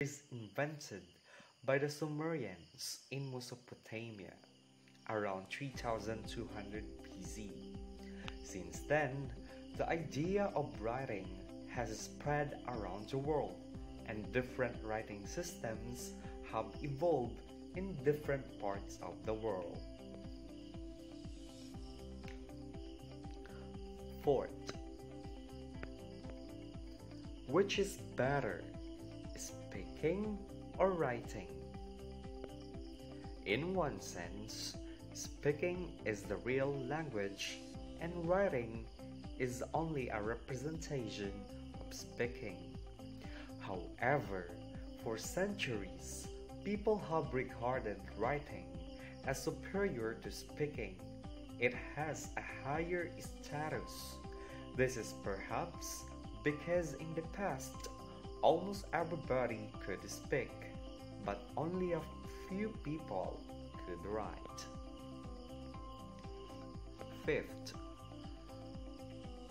is invented by the Sumerians in Mesopotamia around 3200 BC. Since then, the idea of writing has spread around the world, and different writing systems have evolved in different parts of the world. Fourth, which is better, speaking or writing? In one sense, speaking is the real language, and writing is only a representation of speaking. However, for centuries, people have regarded writing as superior to speaking. It has a higher status. This is perhaps because in the past, almost everybody could speak, but only a few people could write. Fifth,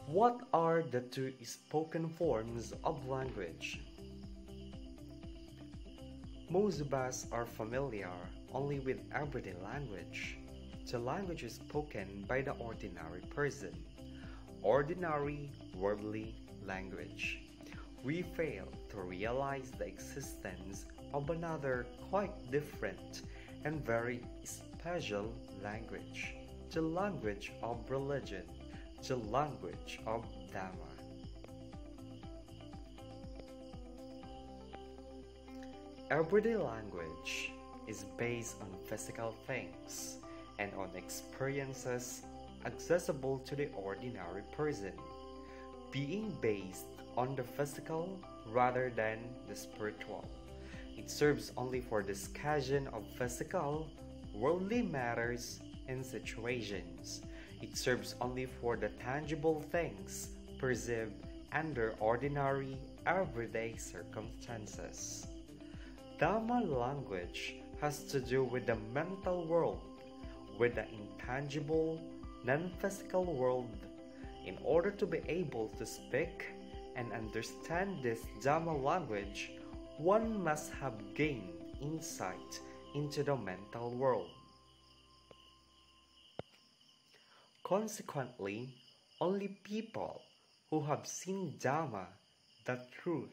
what are the two spoken forms of language? Most of us are familiar only with everyday language, the language spoken by the ordinary person, ordinary worldly language. We fail to realize the existence of another quite different and very special language, the language of religion, the language of Dhamma. Everyday language is based on physical things and on experiences accessible to the ordinary person, being based on the physical rather than the spiritual. It serves only for discussion of physical, worldly matters and situations. It serves only for the tangible things perceived under ordinary, everyday circumstances. Dhamma language has to do with the mental world, with the intangible, non physical world. In order to be able to speak and understand this Dhamma language, one must have gained insight into the mental world. Consequently, only people who have seen Dhamma, the truth,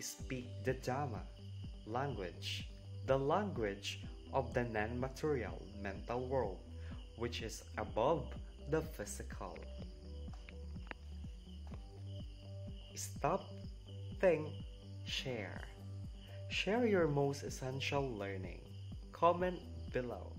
speak the Dhamma language, the language of the non material mental world, which is above the physical. Stop, think, share. Share your most essential learning. Comment below.